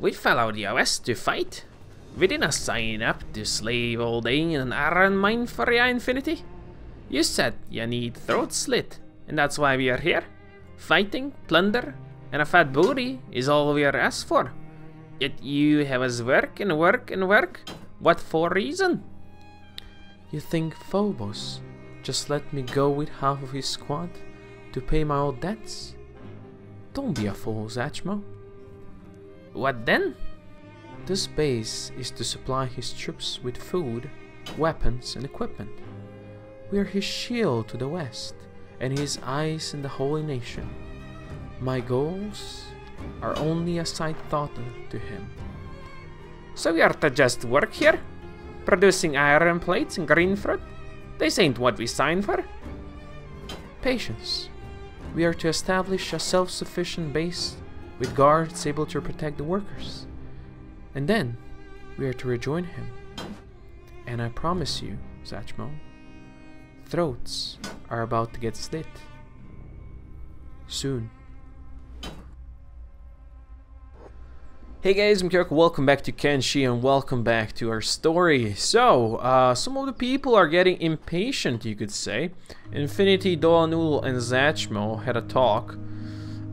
We followed the west to fight. We didn't sign up to slave all day in an iron mine for your infinity. You said you need throat slit, and that's why we are here. Fighting, plunder, and a fat booty is all we are asked for. Yet you have us work and work and work. What for reason? You think Phobos just let me go with half of his squad to pay my old debts? Don't be a fool, Zachmo. What then? This base is to supply his troops with food, weapons, and equipment. We are his shield to the west, and his eyes in the holy nation. My goals are only a side thought to him. So we are to just work here? Producing iron plates and green fruit? This ain't what we signed for. Patience. We are to establish a self-sufficient base with guards able to protect the workers. And then, we are to rejoin him. And I promise you, Zachmo, throats are about to get slit. Soon. Hey guys, I'm Kirk, welcome back to Kenshi and welcome back to our story. So, uh, some of the people are getting impatient, you could say. Infinity, Dolanul, and Zachmo had a talk.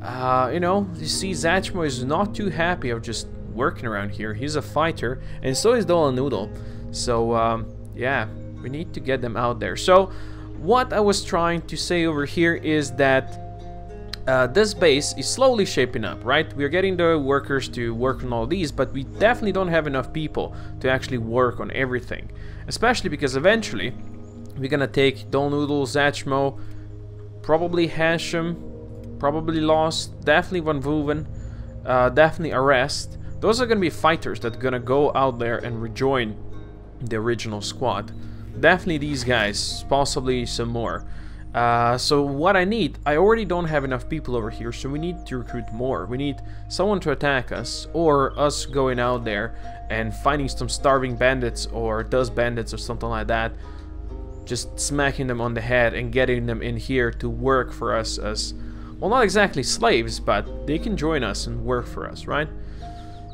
Uh, you know, you see Zachmo is not too happy of just working around here. He's a fighter, and so is Dolanudel. So, um, yeah, we need to get them out there. So, what I was trying to say over here is that uh, this base is slowly shaping up, right? We're getting the workers to work on all these, but we definitely don't have enough people to actually work on everything. Especially because eventually we're gonna take Don Noodle, Zachmo, probably Hashem, probably Lost, definitely Van Vuven, uh, definitely Arrest. Those are gonna be fighters that are gonna go out there and rejoin the original squad. Definitely these guys, possibly some more. Uh, so what I need, I already don't have enough people over here, so we need to recruit more. We need someone to attack us, or us going out there and finding some starving bandits or dust bandits or something like that. Just smacking them on the head and getting them in here to work for us as, well not exactly slaves, but they can join us and work for us, right?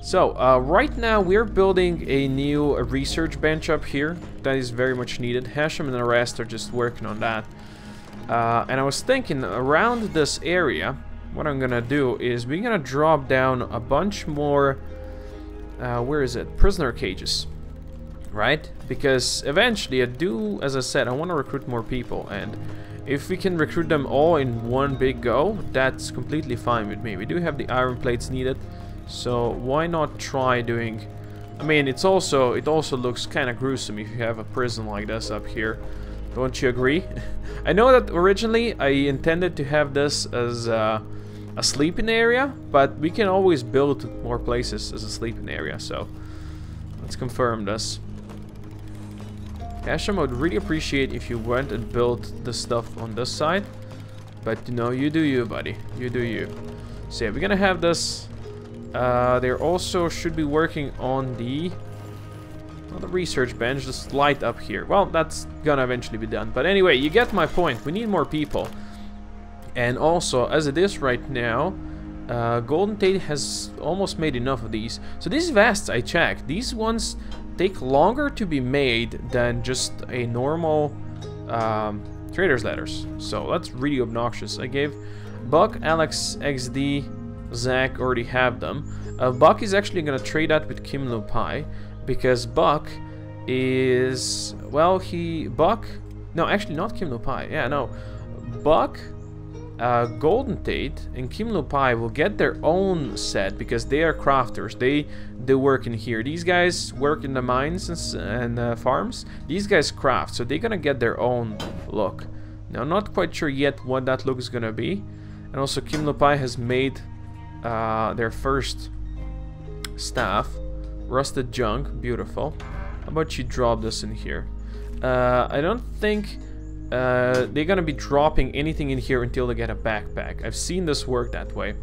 So, uh, right now we're building a new research bench up here. That is very much needed. Hashem and the rest are just working on that. Uh, and I was thinking around this area, what I'm gonna do is we're gonna drop down a bunch more, uh, where is it, prisoner cages, right? Because eventually I do, as I said, I want to recruit more people and if we can recruit them all in one big go, that's completely fine with me. We do have the iron plates needed, so why not try doing... I mean, it's also it also looks kind of gruesome if you have a prison like this up here. Don't you agree? I know that originally I intended to have this as uh, a sleeping area, but we can always build more places as a sleeping area, so let's confirm this. Hashem, I would really appreciate if you went and built the stuff on this side, but you know, you do you, buddy. You do you. So yeah, we're gonna have this. Uh, they also should be working on the on the research bench, just light up here. Well, that's gonna eventually be done. But anyway, you get my point. We need more people. And also, as it is right now, uh, Golden Tate has almost made enough of these. So these vests, I checked. These ones take longer to be made than just a normal um, trader's letters. So that's really obnoxious. I gave Buck, Alex, XD, Zach already have them. Uh, Buck is actually going to trade that with Kim Lupai because Buck is well he Buck no actually not Kim Lupai yeah no Buck uh, Golden Tate and Kim Lupai will get their own set because they are crafters. They they work in here. These guys work in the mines and, and uh, farms. These guys craft so they're gonna get their own look. Now I'm not quite sure yet what that look is gonna be. And also Kim Lupai has made uh, their first staff. Rusted junk, beautiful. How about you drop this in here? Uh, I don't think uh, they're gonna be dropping anything in here until they get a backpack. I've seen this work that way.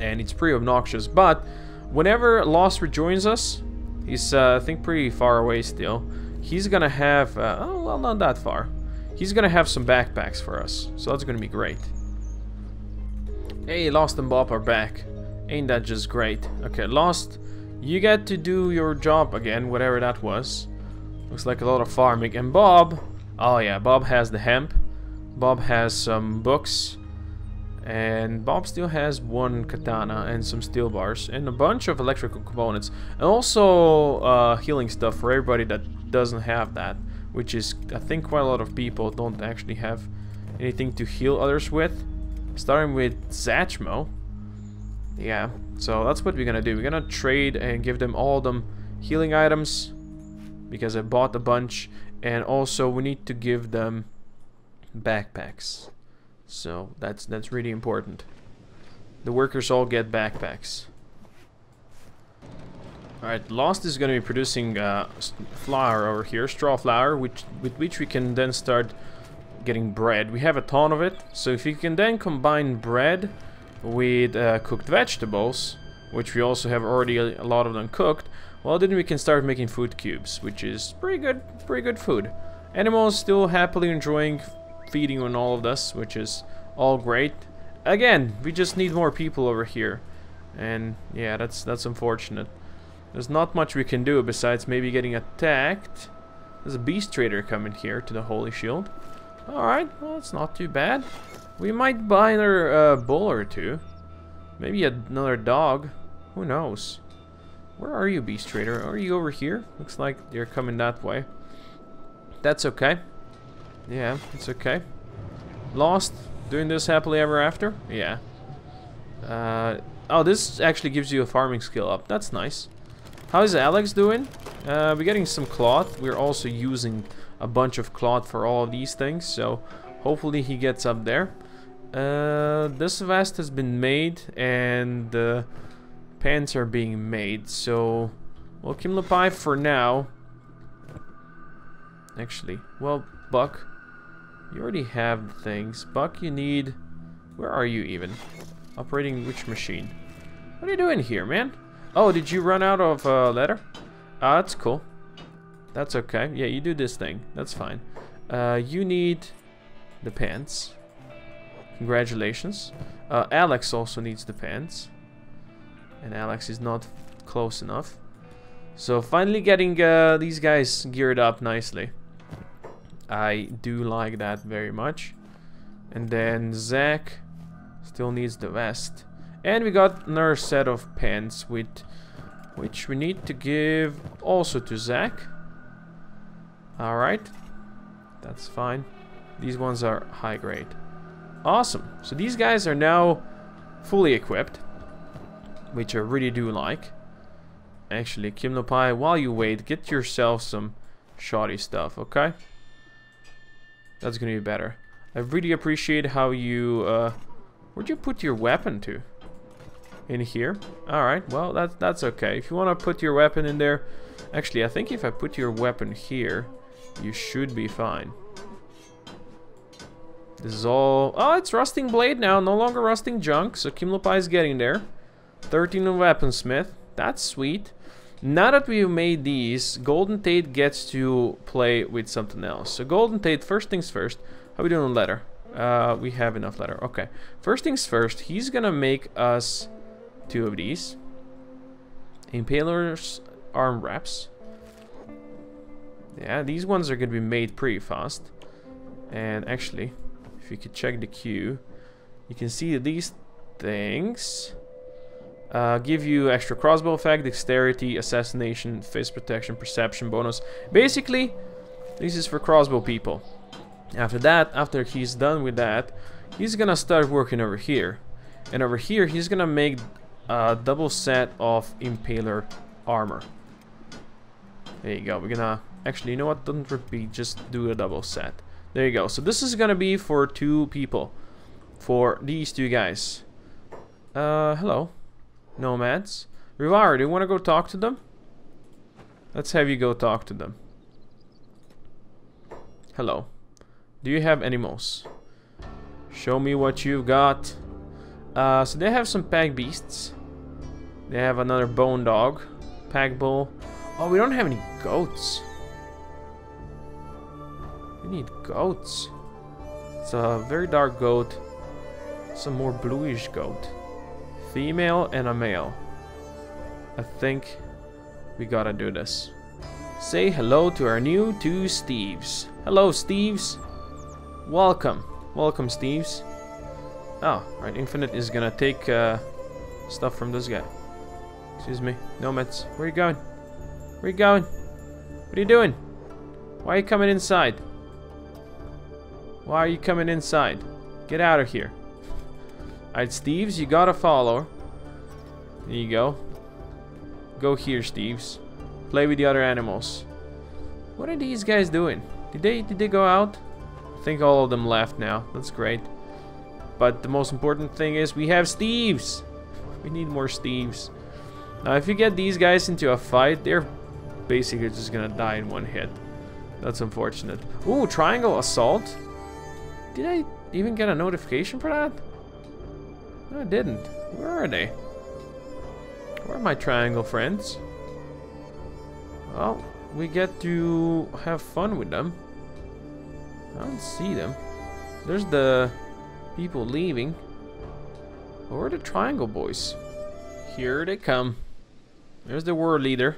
And it's pretty obnoxious, but whenever Lost rejoins us, he's, uh, I think, pretty far away still. He's gonna have, uh, oh, well, not that far. He's gonna have some backpacks for us, so that's gonna be great. Hey, Lost and Bob are back. Ain't that just great? Okay, Lost, you get to do your job again, whatever that was. Looks like a lot of farming. And Bob, oh yeah, Bob has the hemp. Bob has some books. And Bob still has one katana and some steel bars and a bunch of electrical components. And also uh, healing stuff for everybody that doesn't have that. Which is, I think quite a lot of people don't actually have anything to heal others with. Starting with Zachmo. Yeah, so that's what we're gonna do. We're gonna trade and give them all them healing items. Because I bought a bunch. And also we need to give them backpacks. So that's that's really important. The workers all get backpacks. Alright, Lost is going to be producing uh, flour over here, straw flour, which with which we can then start getting bread. We have a ton of it, so if you can then combine bread with uh, cooked vegetables, which we also have already a lot of them cooked, well then we can start making food cubes, which is pretty good, pretty good food. Animals still happily enjoying feeding on all of this, which is all great. Again, we just need more people over here. And yeah, that's that's unfortunate. There's not much we can do besides maybe getting attacked. There's a beast trader coming here to the Holy Shield. Alright, well, it's not too bad. We might buy another uh, bull or two. Maybe another dog. Who knows? Where are you, beast trader? Are you over here? Looks like you're coming that way. That's okay. Yeah, it's okay. Lost? Doing this happily ever after? Yeah. Uh, oh, this actually gives you a farming skill up. That's nice. How is Alex doing? Uh, we're getting some cloth. We're also using a bunch of cloth for all of these things, so hopefully he gets up there. Uh, this vest has been made, and the pants are being made, so... Well, Kim Kimlapai for now. Actually, well, Buck, you already have the things. Buck, you need... Where are you even? Operating which machine? What are you doing here, man? Oh, did you run out of uh, leather? Ah, that's cool. That's okay. Yeah, you do this thing. That's fine. Uh, you need the pants. Congratulations. Uh, Alex also needs the pants. And Alex is not close enough. So finally getting uh, these guys geared up nicely. I do like that very much. And then Zach still needs the vest. And we got another set of pants with which we need to give also to Zach. Alright. That's fine. These ones are high grade. Awesome. So these guys are now fully equipped. Which I really do like. Actually, Kimnopai, while you wait, get yourself some shoddy stuff, okay? That's gonna be better. I really appreciate how you, uh, where'd you put your weapon to? In here? Alright, well, that's, that's okay. If you want to put your weapon in there, actually, I think if I put your weapon here, you should be fine. This is all, oh, it's rusting blade now, no longer rusting junk, so Kimlopai is getting there. 13 on weaponsmith, that's sweet. Now that we've made these, Golden Tate gets to play with something else. So Golden Tate, first things first. How we doing on leather? Uh, we have enough leather. Okay. First things first, he's gonna make us two of these. Impaler's arm wraps. Yeah, these ones are gonna be made pretty fast. And actually, if you could check the queue, you can see these things uh, give you extra crossbow effect, dexterity, assassination, face protection, perception bonus. Basically, this is for crossbow people. After that, after he's done with that, he's gonna start working over here. And over here, he's gonna make a double set of Impaler armor. There you go. We're gonna... Actually, you know what? Don't repeat. Just do a double set. There you go. So this is gonna be for two people. For these two guys. Uh, hello nomads. Rivara, do you want to go talk to them? Let's have you go talk to them. Hello. Do you have animals? Show me what you've got. Uh, so they have some pack beasts. They have another bone dog. Pack bull. Oh, we don't have any goats. We need goats. It's a very dark goat. Some more bluish goat. Female and a male. I think we gotta do this. Say hello to our new two Steves. Hello, Steves. Welcome. Welcome, Steves. Oh, right. Infinite is gonna take uh, stuff from this guy. Excuse me. Nomads. Where you going? Where you going? What are you doing? Why are you coming inside? Why are you coming inside? Get out of here. Alright, Steves, you gotta follow. There you go. Go here, Steves. Play with the other animals. What are these guys doing? Did they did they go out? I think all of them left now. That's great. But the most important thing is we have Steves. We need more Steves. Now, if you get these guys into a fight, they're basically just gonna die in one hit. That's unfortunate. Ooh, triangle assault. Did I even get a notification for that? No, I didn't. Where are they? Where are my triangle friends? Well, we get to have fun with them. I don't see them. There's the people leaving. Where are the triangle boys? Here they come. There's the war leader.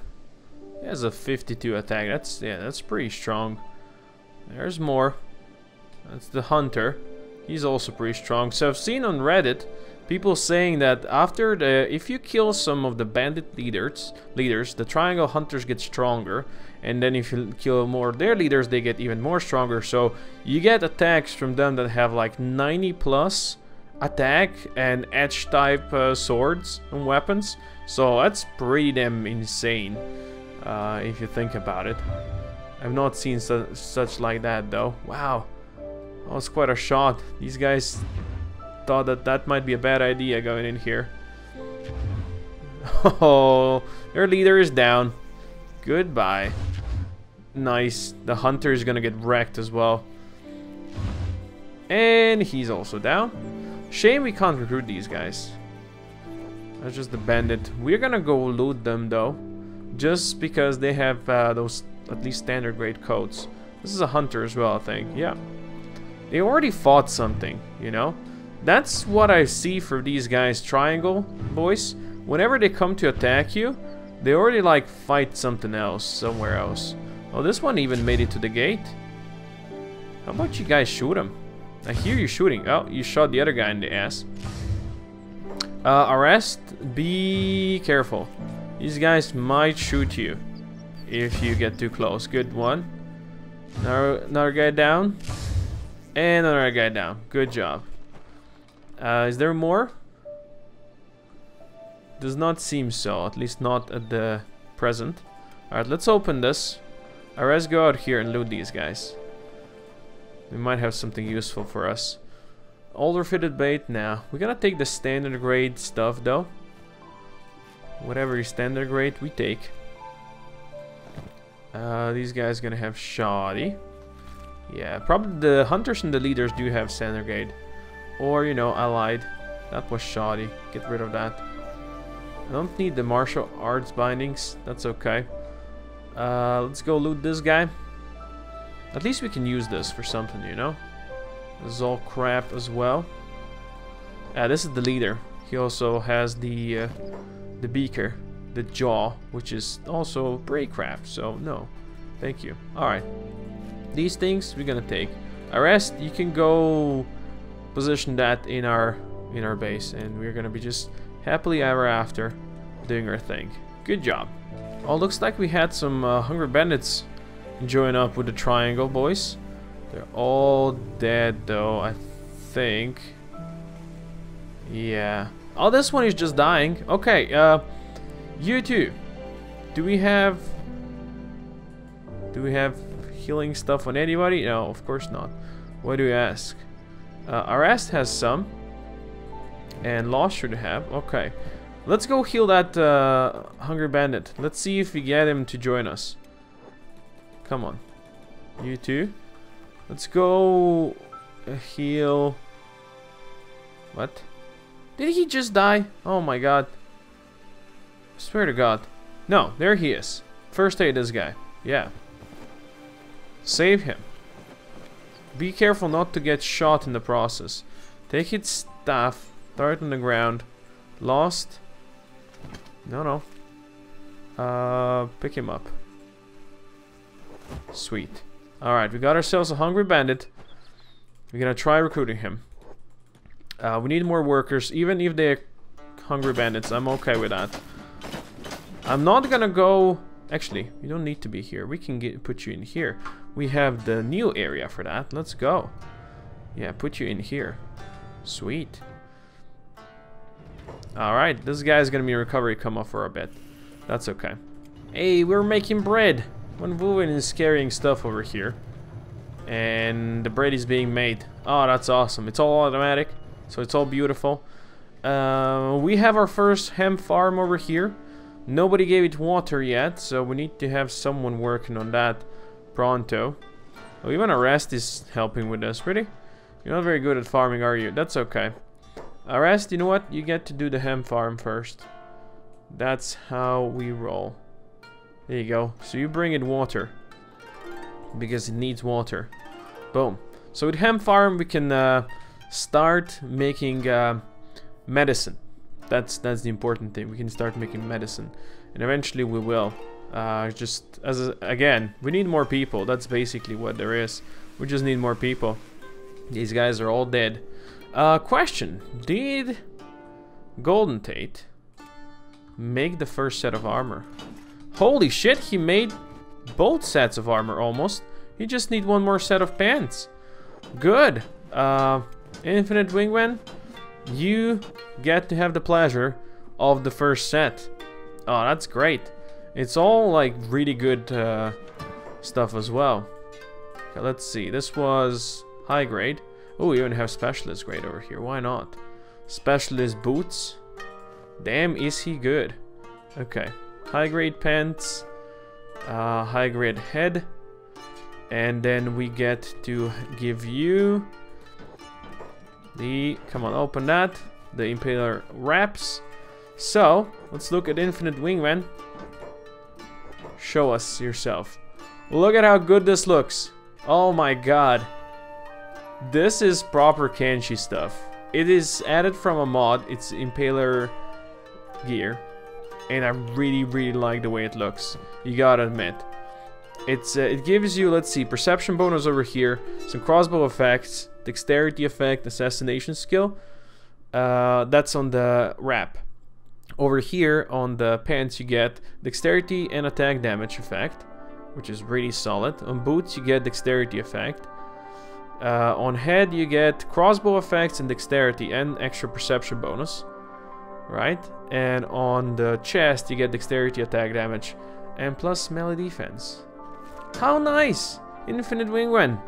He has a 52 attack. That's yeah, that's pretty strong. There's more. That's the hunter. He's also pretty strong. So I've seen on Reddit people saying that after the if you kill some of the bandit leaders leaders the triangle hunters get stronger and then if you kill more their leaders they get even more stronger. So you get attacks from them that have like 90 plus attack and edge type uh, swords and weapons. So that's pretty damn insane uh, if you think about it. I've not seen su such like that though. Wow. That was quite a shot. These guys thought that that might be a bad idea going in here. Oh, their leader is down. Goodbye. Nice. The hunter is gonna get wrecked as well. And he's also down. Shame we can't recruit these guys. That's just the bandit. We're gonna go loot them though. Just because they have uh, those at least standard grade coats. This is a hunter as well, I think. Yeah. They already fought something, you know? That's what I see for these guys, triangle boys. Whenever they come to attack you, they already like fight something else, somewhere else. Oh, this one even made it to the gate. How about you guys shoot him? I hear you shooting. Oh, you shot the other guy in the ass. Uh, arrest, be careful. These guys might shoot you if you get too close. Good one. Another, another guy down. And another guy down. Good job. Uh, is there more? Does not seem so, at least not at the present. Alright, let's open this. Alright, let's go out here and loot these guys. We might have something useful for us. Older fitted bait? Nah. We're gonna take the standard grade stuff though. Whatever is standard grade, we take. Uh, these guys gonna have shoddy. Yeah, probably the hunters and the leaders do have standard grade. Or, you know, allied. That was shoddy. Get rid of that. I don't need the martial arts bindings. That's okay. Uh, let's go loot this guy. At least we can use this for something, you know? This is all crap as well. Yeah, this is the leader. He also has the uh, the beaker, the jaw, which is also pretty crap. So no, thank you. All right, these things we're gonna take. Arrest, you can go position that in our in our base and we're gonna be just happily ever after doing our thing. Good job. Oh, looks like we had some uh, Hungry Bandits join up with the Triangle boys. They're all dead though, I think. Yeah. Oh, this one is just dying. Okay, uh, you two. Do we have... Do we have healing stuff on anybody? No, of course not. Why do you ask? Uh, Arrest has some. And Lost should have. Okay. Let's go heal that uh, Hungry Bandit. Let's see if we get him to join us. Come on. You too. Let's go uh, heal. What? Did he just die? Oh my god. I swear to god. No, there he is. First aid this guy. Yeah. Save him. Be careful not to get shot in the process. Take his staff, throw it on the ground, Lost? No, no. Uh, pick him up. Sweet. Alright, we got ourselves a hungry bandit. We're gonna try recruiting him. Uh, we need more workers, even if they're hungry bandits. I'm okay with that. I'm not gonna go... Actually, you don't need to be here. We can get put you in here. We have the new area for that. Let's go. Yeah, put you in here. Sweet. Alright, this guy's gonna be recovery coma for a bit. That's okay. Hey, we're making bread. When Wuwen is carrying stuff over here. And the bread is being made. Oh, that's awesome. It's all automatic. So it's all beautiful. Uh, we have our first hemp farm over here. Nobody gave it water yet, so we need to have someone working on that pronto. Oh, even Arrest is helping with this, really? You're not very good at farming, are you? That's okay. Arrest, you know what? You get to do the hemp farm first. That's how we roll. There you go. So you bring in water. Because it needs water. Boom. So with hemp farm we can uh, start making uh, medicine. That's that's the important thing. We can start making medicine. And eventually we will. Uh, just as a, again, we need more people. That's basically what there is. We just need more people. These guys are all dead. Uh, question: Did Golden Tate make the first set of armor? Holy shit! He made both sets of armor almost. He just need one more set of pants. Good. Uh, Infinite Wingman, you get to have the pleasure of the first set. Oh, that's great. It's all like really good uh, stuff as well. Okay, let's see. This was high grade. Oh, we even have specialist grade over here. Why not? Specialist boots. Damn, is he good. Okay. High grade pants. Uh, high grade head. And then we get to give you the... Come on, open that. The Impaler wraps. So, let's look at Infinite Wingman. Show us yourself. Look at how good this looks. Oh my god. This is proper Kenshi stuff. It is added from a mod. It's Impaler gear. And I really, really like the way it looks. You gotta admit. It's uh, It gives you, let's see, perception bonus over here. Some crossbow effects. Dexterity effect. Assassination skill. Uh, that's on the wrap. Over here on the pants you get dexterity and attack damage effect, which is really solid. On boots you get dexterity effect. Uh, on head you get crossbow effects and dexterity and extra perception bonus. Right? And on the chest you get dexterity attack damage and plus melee defense. How nice! Infinite Wingman.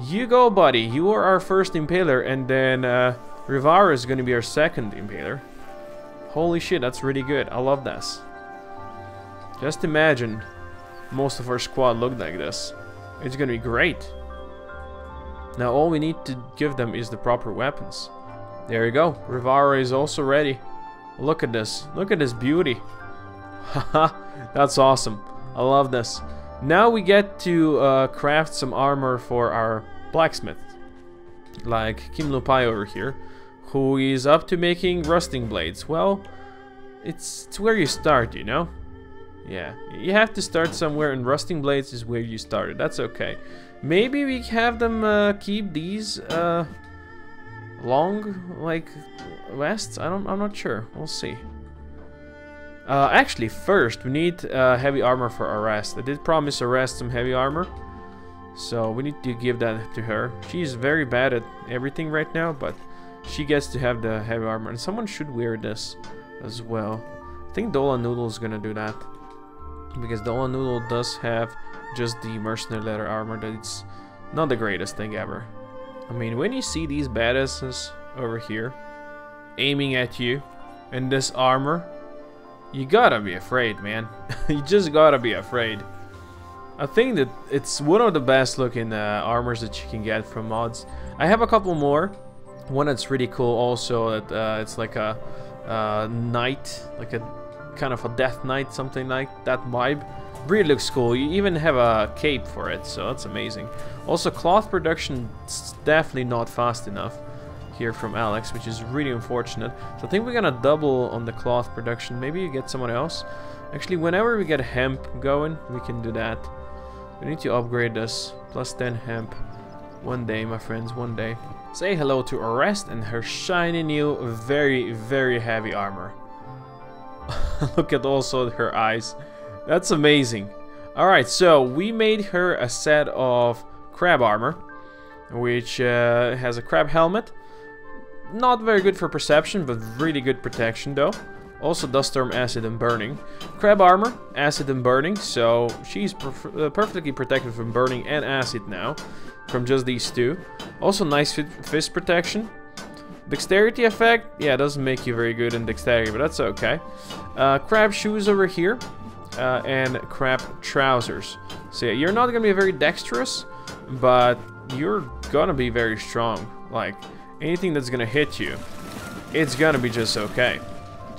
You go buddy, you are our first impaler and then uh, Rivara is going to be our second impaler. Holy shit, that's really good. I love this. Just imagine most of our squad look like this. It's gonna be great. Now all we need to give them is the proper weapons. There you go. Rivara is also ready. Look at this. Look at this beauty. Haha, that's awesome. I love this. Now we get to uh, craft some armor for our blacksmith. Like Kim Lupai over here who is up to making rusting blades. Well, it's, it's where you start, you know? Yeah, you have to start somewhere and rusting blades is where you started. That's okay. Maybe we have them uh, keep these uh, long, like, vests? I don't, I'm not sure. We'll see. Uh, actually, first, we need uh, heavy armor for Arrest. I did promise Arrest some heavy armor. So we need to give that to her. She's very bad at everything right now, but she gets to have the heavy armor. And someone should wear this as well. I think Dola Noodle is gonna do that. Because Dola Noodle does have just the mercenary leather armor that's not the greatest thing ever. I mean, when you see these badasses over here aiming at you in this armor, you gotta be afraid, man. you just gotta be afraid. I think that it's one of the best looking uh, armors that you can get from mods. I have a couple more one that's really cool also that uh, it's like a uh, knight, like a kind of a death knight, something like that vibe. Really looks cool. You even have a cape for it, so that's amazing. Also, cloth production is definitely not fast enough. Here from Alex, which is really unfortunate. So I think we're gonna double on the cloth production. Maybe you get someone else. Actually, whenever we get hemp going, we can do that. We need to upgrade this. Plus 10 hemp. One day, my friends, one day. Say hello to Arrest and her shiny new, very, very heavy armor. Look at also her eyes. That's amazing. Alright, so we made her a set of crab armor, which uh, has a crab helmet. Not very good for perception, but really good protection though. Also dust storm acid and burning. Crab armor, acid and burning, so she's uh, perfectly protected from burning and acid now, from just these two. Also nice fist protection. Dexterity effect, yeah, it doesn't make you very good in dexterity, but that's okay. Uh, crab shoes over here, uh, and crab trousers. So yeah, you're not gonna be very dexterous, but you're gonna be very strong. Like, anything that's gonna hit you, it's gonna be just okay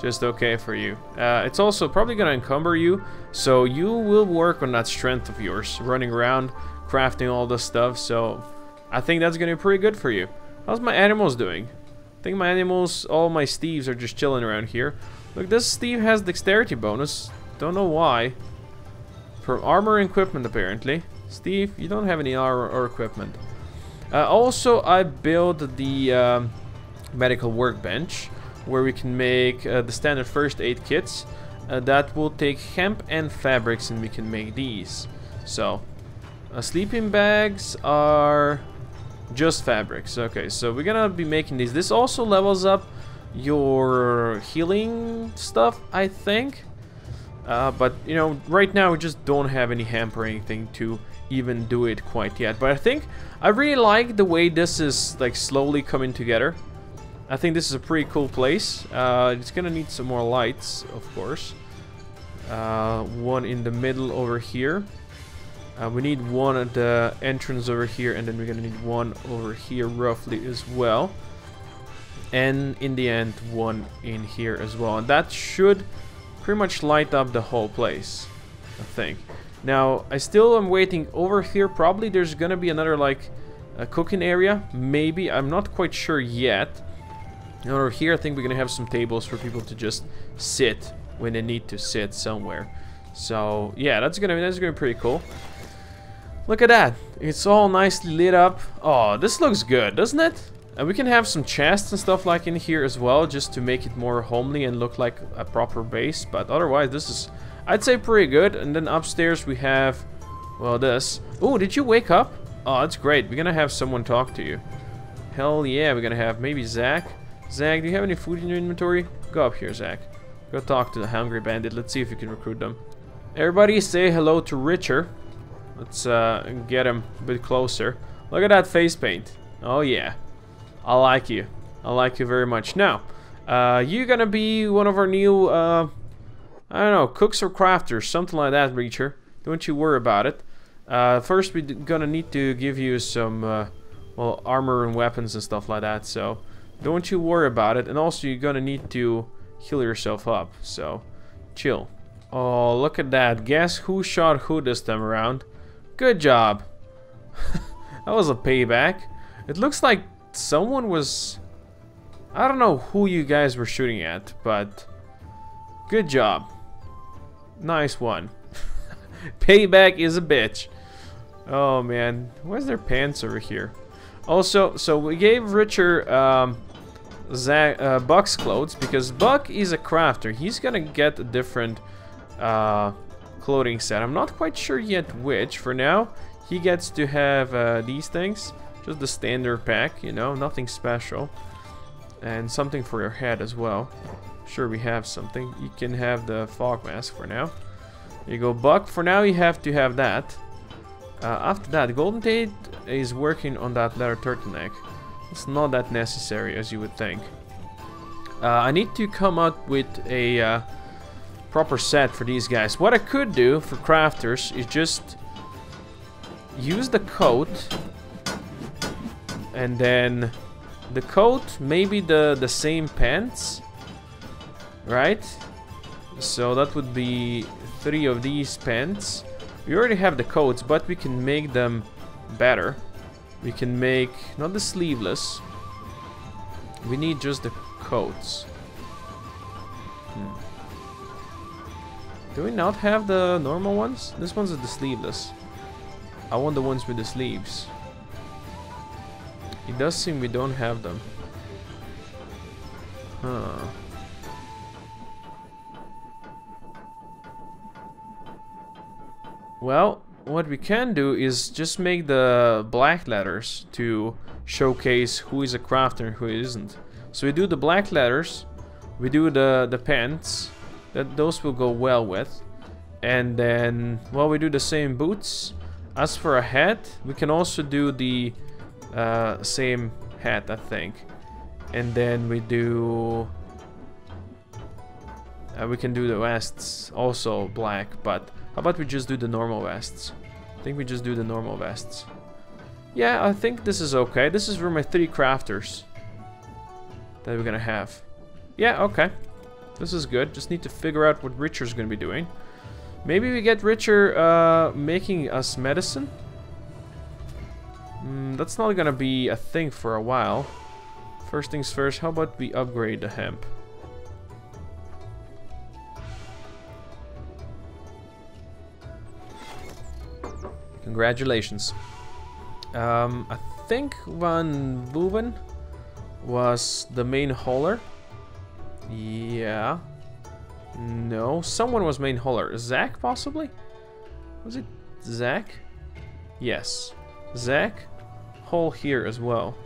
just okay for you. Uh, it's also probably gonna encumber you, so you will work on that strength of yours, running around, crafting all this stuff, so I think that's gonna be pretty good for you. How's my animals doing? I think my animals, all my Steves are just chilling around here. Look, this Steve has dexterity bonus. Don't know why. For armor and equipment, apparently. Steve, you don't have any armor or equipment. Uh, also, I built the um, medical workbench where we can make uh, the standard first aid kits. Uh, that will take hemp and fabrics and we can make these. So, uh, sleeping bags are just fabrics. Okay, so we're gonna be making these. This also levels up your healing stuff, I think. Uh, but, you know, right now we just don't have any hemp or anything to even do it quite yet. But I think I really like the way this is, like, slowly coming together. I think this is a pretty cool place. Uh, it's gonna need some more lights, of course. Uh, one in the middle over here. Uh, we need one at the entrance over here, and then we're gonna need one over here roughly as well. And in the end, one in here as well. And that should pretty much light up the whole place, I think. Now, I still am waiting over here. Probably there's gonna be another, like, a cooking area. Maybe. I'm not quite sure yet. And over here, I think we're gonna have some tables for people to just sit when they need to sit somewhere. So yeah, that's gonna that's gonna be pretty cool. Look at that! It's all nicely lit up. Oh, this looks good, doesn't it? And we can have some chests and stuff like in here as well, just to make it more homely and look like a proper base. But otherwise, this is, I'd say, pretty good. And then upstairs we have, well, this. Oh, did you wake up? Oh, that's great. We're gonna have someone talk to you. Hell yeah, we're gonna have maybe Zach. Zach, do you have any food in your inventory? Go up here, Zach. Go talk to the Hungry Bandit. Let's see if you can recruit them. Everybody say hello to Richer. Let's uh, get him a bit closer. Look at that face paint. Oh, yeah. I like you. I like you very much. Now, uh, you're gonna be one of our new, uh, I don't know, cooks or crafters, something like that, Reacher. Don't you worry about it. Uh, first, we're gonna need to give you some, uh, well, armor and weapons and stuff like that, so... Don't you worry about it. And also, you're gonna need to heal yourself up. So, chill. Oh, look at that. Guess who shot who this time around? Good job. that was a payback. It looks like someone was... I don't know who you guys were shooting at, but... Good job. Nice one. Payback is a bitch. Oh man, where's their pants over here? Also, so we gave Richard um, Zach, uh, Buck's clothes because Buck is a crafter. He's gonna get a different uh, clothing set. I'm not quite sure yet which. For now, he gets to have uh, these things. Just the standard pack, you know, nothing special. And something for your head as well. Sure, we have something. You can have the fog mask for now. There you go, Buck. For now, you have to have that. Uh, after that, Golden Tate is working on that leather turtleneck. It's not that necessary as you would think. Uh, I need to come up with a uh, proper set for these guys. What I could do for crafters is just use the coat and then the coat, maybe the, the same pants, right? So that would be three of these pants. We already have the coats, but we can make them better. We can make, not the sleeveless, We need just the coats. Hmm. Do we not have the normal ones? This one's the sleeveless. I want the ones with the sleeves. It does seem we don't have them. Huh. Well, what we can do is just make the black letters to showcase who is a crafter and who isn't. So we do the black letters, we do the, the pants, that those will go well with. And then, well, we do the same boots. As for a hat, we can also do the uh, same hat, I think. And then we do... Uh, we can do the vests also black, but how about we just do the normal vests? I think we just do the normal vests. Yeah, I think this is okay. This is for my three crafters that we're gonna have. Yeah, okay. This is good. Just need to figure out what Richard's gonna be doing. Maybe we get Richard uh, making us medicine? Mm, that's not gonna be a thing for a while. First things first, how about we upgrade the hemp? Congratulations. Um, I think Van Boeven was the main hauler. Yeah. No, someone was main hauler. Zach, possibly? Was it Zach? Yes. Zach, haul here as well.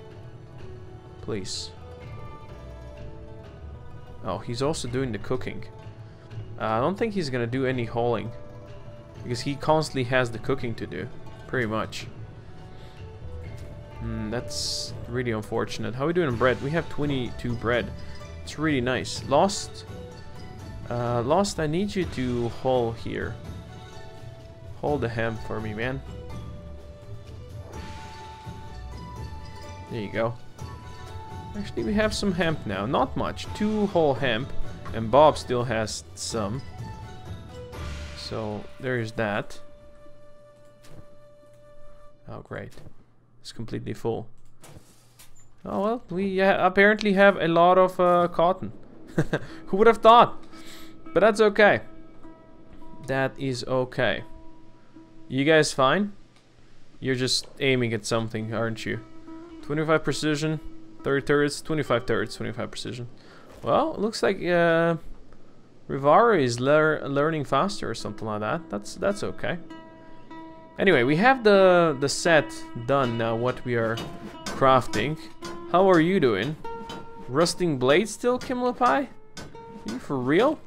Please. Oh, he's also doing the cooking. Uh, I don't think he's gonna do any hauling. Because he constantly has the cooking to do. Pretty much. Mm, that's really unfortunate. How are we doing bread? We have 22 bread. It's really nice. Lost. Uh, Lost, I need you to haul here. Haul the hemp for me, man. There you go. Actually, we have some hemp now. Not much. Two whole hemp. And Bob still has some. So, there's that. Oh, great. It's completely full. Oh, well, we uh, apparently have a lot of uh, cotton. Who would have thought? But that's okay. That is okay. You guys fine? You're just aiming at something, aren't you? 25 precision, 30 turrets, 25 turrets, 25 precision. Well, looks like uh, Rivara is lear learning faster or something like that. That's that's okay. Anyway, we have the the set done now. What we are crafting. How are you doing? Rusting blade still, Kimlapai? You for real?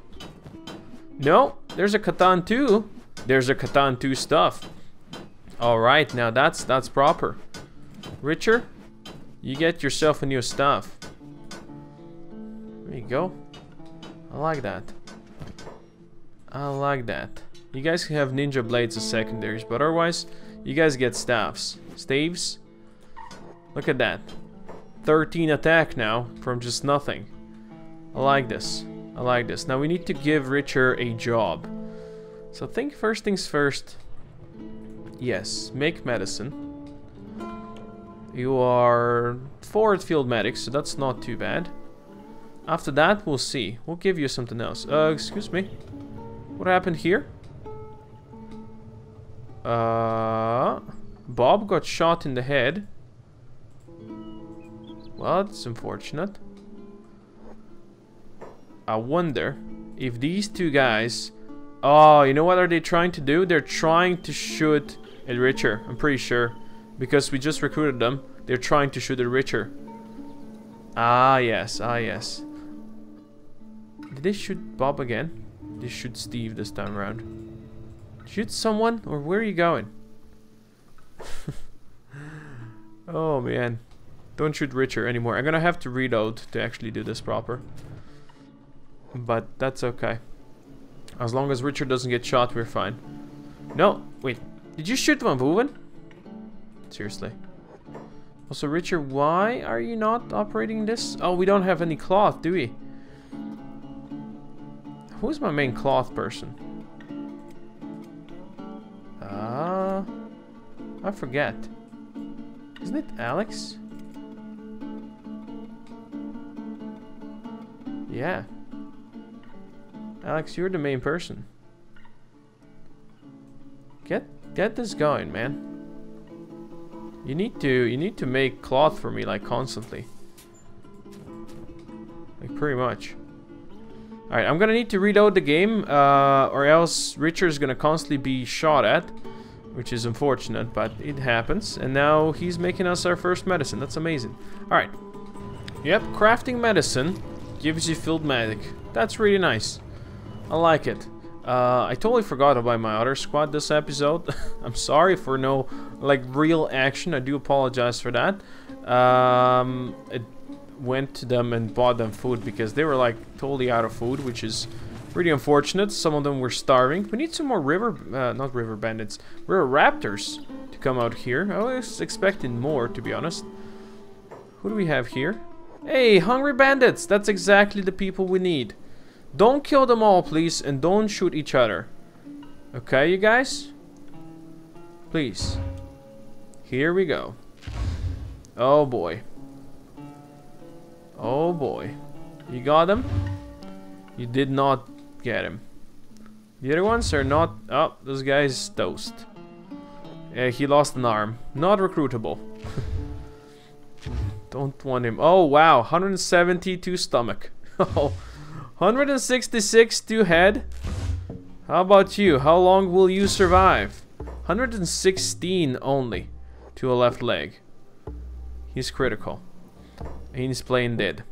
No, there's a Catan 2. There's a Catan 2 stuff. All right, now that's that's proper. Richer, you get yourself a new stuff. There you go. I like that. I like that. You guys have ninja blades as secondaries, but otherwise, you guys get staffs. Staves? Look at that. 13 attack now from just nothing. I like this. I like this. Now we need to give Richard a job. So think first things first. Yes, make medicine. You are forward field medic, so that's not too bad. After that, we'll see. We'll give you something else. Uh, excuse me. What happened here? Uh, Bob got shot in the head. Well, that's unfortunate. I wonder if these two guys... Oh, you know what are they trying to do? They're trying to shoot a Richer, I'm pretty sure. Because we just recruited them. They're trying to shoot a Richer. Ah, yes. Ah, yes. Did they shoot Bob again? They shoot Steve this time around. Shoot someone? Or where are you going? oh, man. Don't shoot Richard anymore. I'm gonna have to reload to actually do this proper. But that's okay. As long as Richard doesn't get shot, we're fine. No, wait. Did you shoot Van Boeven? Seriously. Also, Richard, why are you not operating this? Oh, we don't have any cloth, do we? Who's my main cloth person? Ah, uh, I forget. Isn't it Alex? Yeah. Alex, you're the main person. Get get this going, man. You need to you need to make cloth for me like constantly. Like pretty much. Alright, I'm gonna need to reload the game, uh, or else Richard's gonna constantly be shot at. Which is unfortunate, but it happens. And now he's making us our first medicine. That's amazing. Alright. Yep, crafting medicine gives you field medic. That's really nice. I like it. Uh, I totally forgot about my other squad this episode. I'm sorry for no like real action. I do apologize for that. Um, it went to them and bought them food because they were like totally out of food, which is pretty unfortunate. Some of them were starving. We need some more river, uh, not river bandits, river raptors to come out here. I was expecting more, to be honest. Who do we have here? Hey, hungry bandits! That's exactly the people we need. Don't kill them all, please, and don't shoot each other. Okay, you guys? Please. Here we go. Oh boy. Oh boy. You got him? You did not get him. The other ones are not... Oh, this guy's toast. Yeah, he lost an arm. Not recruitable. Don't want him. Oh, wow. 172 stomach. Oh, 166 to head. How about you? How long will you survive? 116 only to a left leg. He's critical. He's playing dead.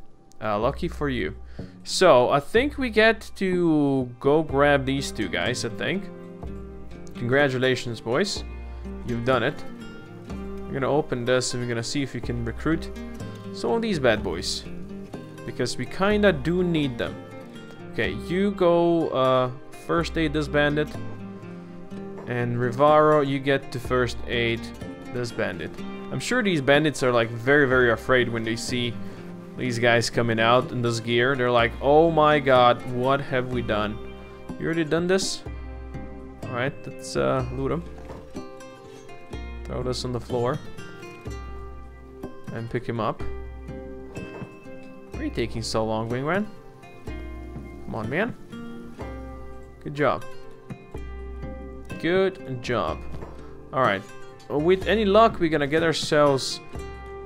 Uh, lucky for you. So, I think we get to go grab these two guys, I think. Congratulations, boys. You've done it. We're gonna open this and we're gonna see if we can recruit some of these bad boys. Because we kinda do need them. Okay, you go uh, first aid this bandit. And Rivaro, you get to first aid this bandit. I'm sure these bandits are like very, very afraid when they see these guys coming out in this gear. They're like, oh my god, what have we done? You already done this? Alright, let's uh, loot them. Throw this on the floor. And pick him up. Why are you taking so long, Wingman? Come on, man. Good job. Good job. Alright. With any luck, we're gonna get ourselves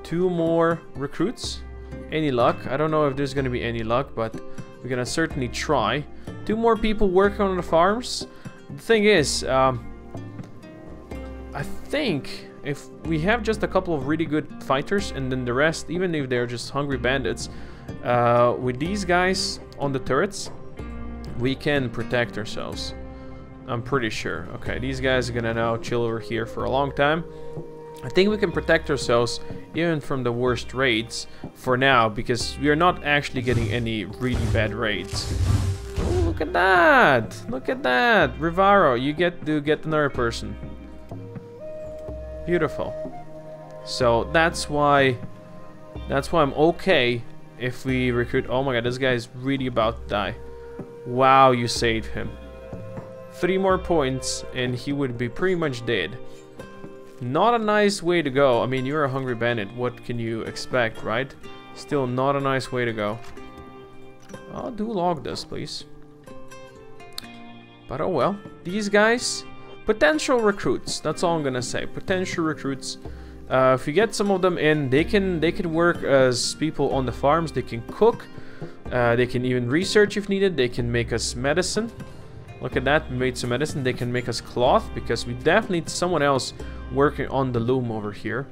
two more recruits. Any luck. I don't know if there's gonna be any luck, but we're gonna certainly try. Two more people working on the farms. The thing is, um, I think if we have just a couple of really good fighters and then the rest, even if they're just hungry bandits, uh, with these guys on the turrets, we can protect ourselves. I'm pretty sure. Okay, these guys are gonna now chill over here for a long time. I think we can protect ourselves even from the worst raids for now because we are not actually getting any really bad raids. Oh, look at that! Look at that! Rivaro, you get to get another person. Beautiful. So that's why that's why I'm okay if we recruit oh my god this guy is really about to die. Wow you saved him. Three more points and he would be pretty much dead. Not a nice way to go. I mean you're a hungry bandit. What can you expect, right? Still not a nice way to go. I'll do log this please. But oh well. These guys potential recruits. That's all I'm gonna say. Potential recruits. Uh, if you get some of them in, they can they can work as people on the farms. They can cook. Uh, they can even research if needed. They can make us medicine. Look at that, we made some medicine. They can make us cloth because we definitely need someone else working on the loom over here.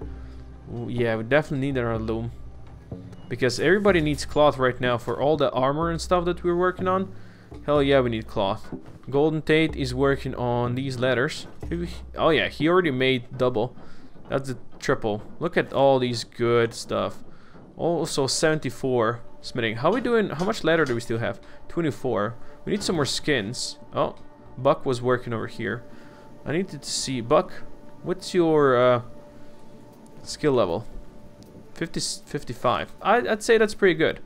Yeah, we definitely need our loom. Because everybody needs cloth right now for all the armor and stuff that we're working on. Hell yeah, we need cloth. Golden Tate is working on these letters. Oh yeah, he already made double. That's a triple. Look at all these good stuff. Also 74 smithing. How we doing? How much leather do we still have? 24. We need some more skins. Oh, Buck was working over here. I needed to see. Buck, what's your uh, skill level? 50, 55. I, I'd say that's pretty good.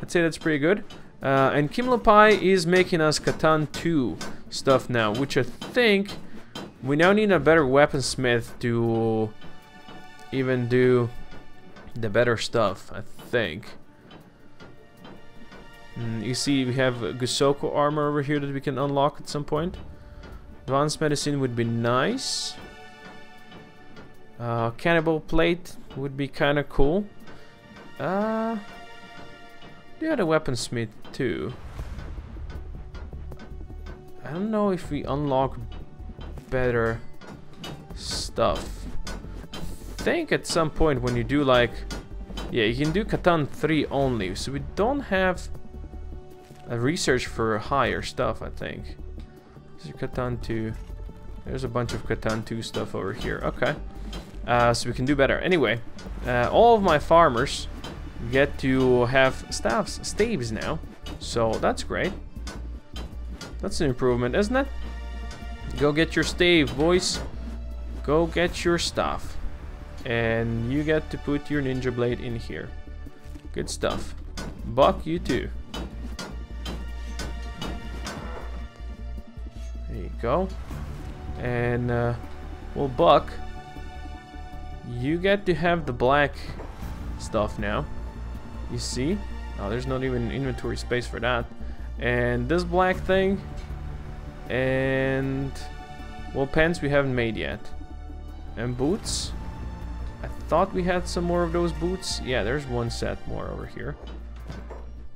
I'd say that's pretty good. Uh, and Kimlopai is making us Katan 2 stuff now, which I think we now need a better weaponsmith to even do the better stuff, I think. Mm, you see we have Gusoko armor over here that we can unlock at some point. Advanced medicine would be nice. Uh, cannibal plate would be kind of cool. Uh, the other weaponsmith too. I don't know if we unlock better stuff. I think at some point when you do like... Yeah, you can do Katan 3 only, so we don't have research for higher stuff, I think. This is Katan 2. There's a bunch of Katan 2 stuff over here. Okay. Uh, so we can do better. Anyway, uh, all of my farmers get to have staffs, staves now. So that's great. That's an improvement, isn't it? Go get your stave, boys. Go get your stuff. And you get to put your ninja blade in here. Good stuff. Buck, you too. Go. And, uh, well, Buck, you get to have the black stuff now. You see? Oh, there's not even inventory space for that. And this black thing. And... Well, pants we haven't made yet. And boots. I thought we had some more of those boots. Yeah, there's one set more over here.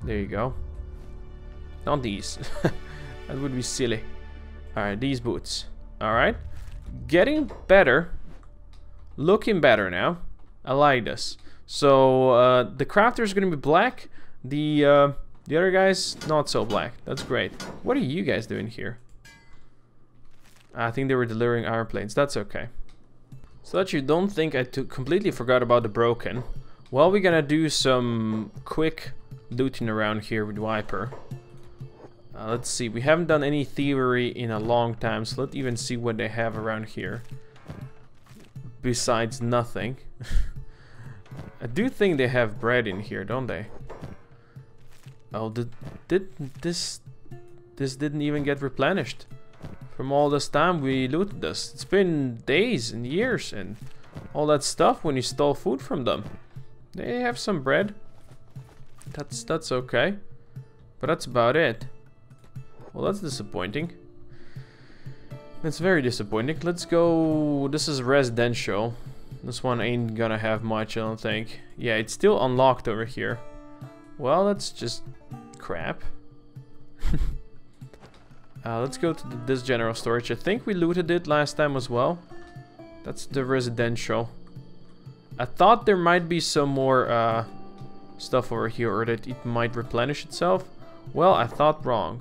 There you go. Not these. that would be silly. Alright, these boots. Alright. Getting better. Looking better now. I like this. So, uh, the crafter is going to be black. The, uh, the other guy's not so black. That's great. What are you guys doing here? I think they were delivering iron planes. That's okay. So that you don't think I completely forgot about the broken. Well, we're gonna do some quick looting around here with Viper. Uh, let's see, we haven't done any thievery in a long time, so let's even see what they have around here. Besides nothing. I do think they have bread in here, don't they? Oh, did, did this this didn't even get replenished from all this time we looted this. It's been days and years and all that stuff when you stole food from them. They have some bread. That's that's okay. But that's about it. Well, that's disappointing. That's very disappointing. Let's go... This is residential. This one ain't gonna have much, I don't think. Yeah, it's still unlocked over here. Well, that's just crap. uh, let's go to this general storage. I think we looted it last time as well. That's the residential. I thought there might be some more uh, stuff over here or that it might replenish itself. Well, I thought wrong.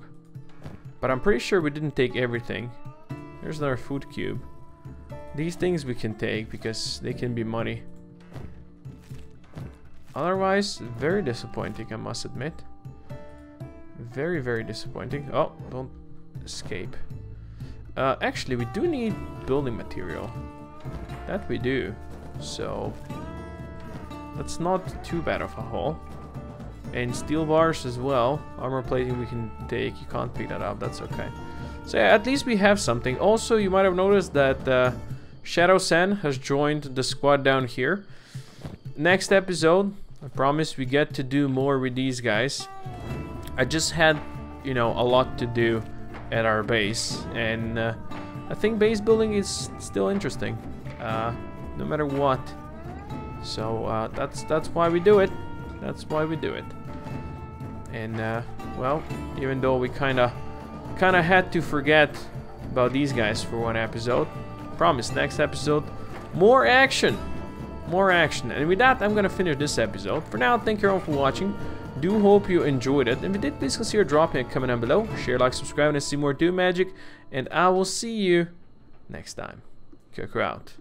But I'm pretty sure we didn't take everything. There's another food cube. These things we can take because they can be money. Otherwise, very disappointing, I must admit. Very, very disappointing. Oh, don't escape. Uh, actually, we do need building material. That we do. So, that's not too bad of a haul. And steel bars as well. Armor plating we can take. You can't pick that up. That's okay. So yeah, at least we have something. Also, you might have noticed that uh, Shadow Sen has joined the squad down here. Next episode, I promise we get to do more with these guys. I just had, you know, a lot to do at our base. And uh, I think base building is still interesting. Uh, no matter what. So uh, that's that's why we do it. That's why we do it. And uh, well, even though we kind of kind of had to forget about these guys for one episode, promise next episode more action, more action. And with that, I'm gonna finish this episode. For now, thank you all for watching. Do hope you enjoyed it. If you did, please consider dropping a comment down below. Share, like, subscribe, and see more Doom Magic. And I will see you next time. Koko out.